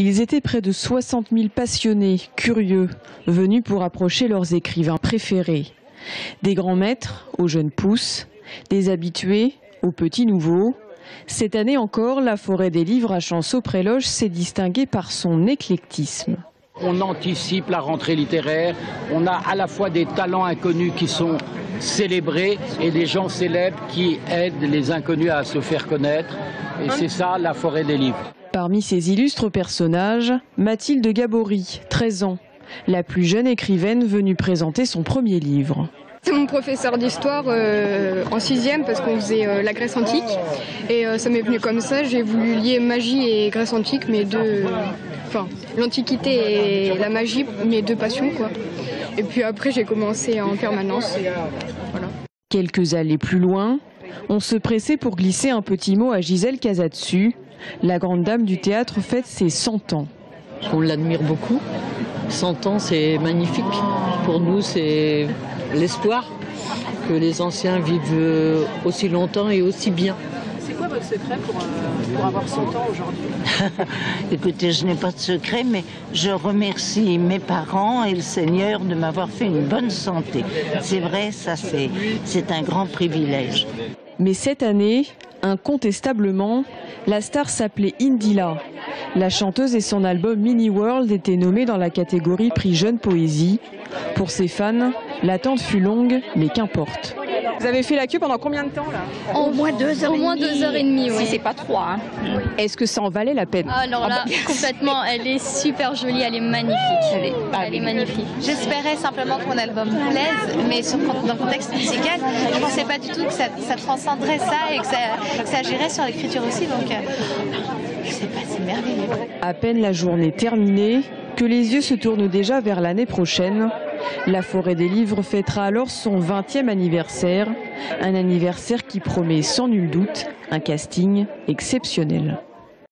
Ils étaient près de 60 000 passionnés, curieux, venus pour approcher leurs écrivains préférés. Des grands maîtres aux jeunes pousses, des habitués aux petits nouveaux. Cette année encore, la forêt des livres à Chanceau-Préloge s'est distinguée par son éclectisme. On anticipe la rentrée littéraire. On a à la fois des talents inconnus qui sont célébrés et des gens célèbres qui aident les inconnus à se faire connaître. Et c'est ça la forêt des livres. Parmi ces illustres personnages, Mathilde Gabory, 13 ans, la plus jeune écrivaine venue présenter son premier livre. C'est mon professeur d'histoire euh, en sixième parce qu'on faisait euh, la Grèce antique et euh, ça m'est venu comme ça. J'ai voulu lier magie et Grèce antique, mes deux, enfin l'antiquité et la magie, mes deux passions quoi. Et puis après j'ai commencé en permanence. Voilà. Quelques allées plus loin, on se pressait pour glisser un petit mot à Gisèle Casatsu. La grande dame du théâtre fête ses 100 ans. On l'admire beaucoup. 100 ans, c'est magnifique. Pour nous, c'est l'espoir que les anciens vivent aussi longtemps et aussi bien. C'est quoi votre secret pour, euh, pour avoir 100 ans aujourd'hui Écoutez, je n'ai pas de secret, mais je remercie mes parents et le Seigneur de m'avoir fait une bonne santé. C'est vrai, ça c'est, c'est un grand privilège. Mais cette année, incontestablement, la star s'appelait Indila. La chanteuse et son album Mini World étaient nommés dans la catégorie prix jeune poésie. Pour ses fans, l'attente fut longue, mais qu'importe. Vous avez fait la queue pendant combien de temps là Au moins deux heures Au moins deux heures et demie, Si oui. c'est pas trois. hein. Est-ce que ça en valait la peine Alors là, complètement, elle est super jolie, elle est magnifique. Elle est, elle est magnifique. J'espérais simplement que mon album plaise, mais sur- dans le contexte musical, je pensais pas du tout que ça, ça transcenderait ça et que ça, que ça agirait sur l'écriture aussi. Donc, euh, c'est passé merveilleux. À peine la journée terminée, que les yeux se tournent déjà vers l'année prochaine. La Forêt des Livres fêtera alors son 20e anniversaire, un anniversaire qui promet sans nul doute un casting exceptionnel.